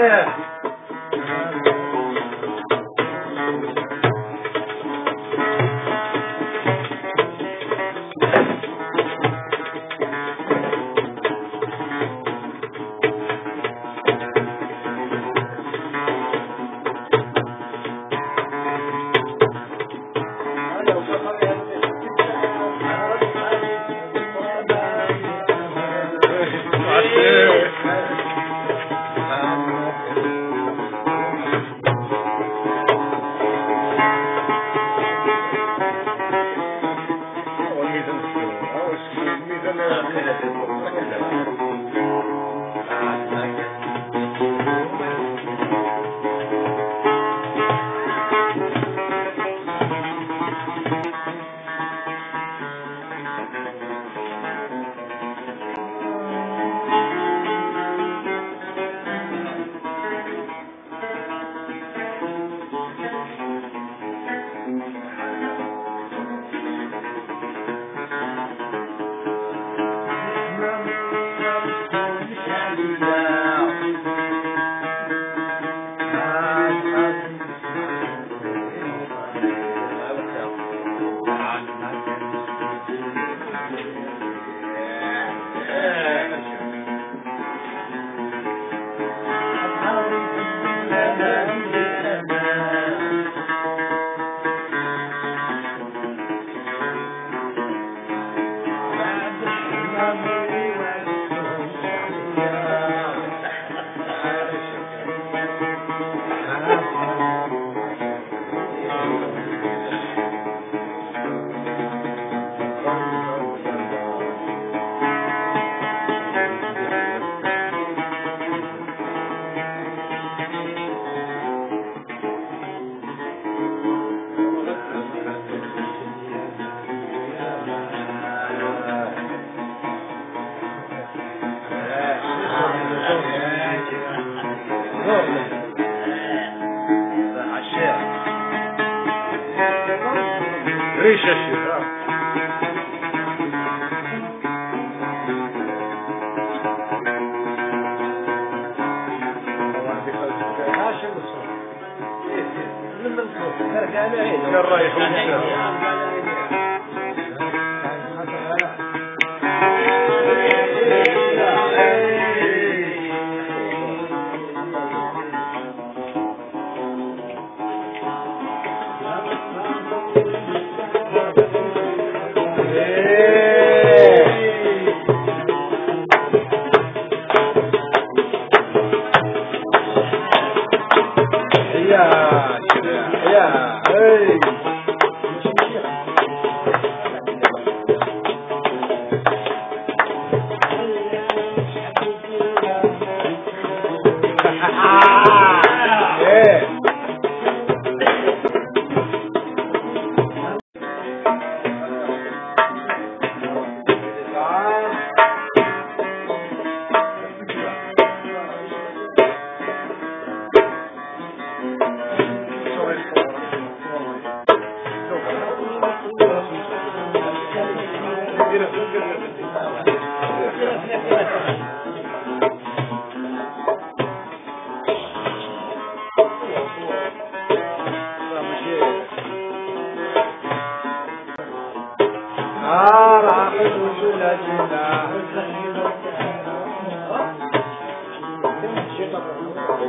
Yeah. Thank you. ريش الشفاء لما نروح نرجع لعين esa pregunta.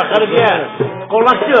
bakalım ya. Kolakçı.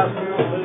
Avenue.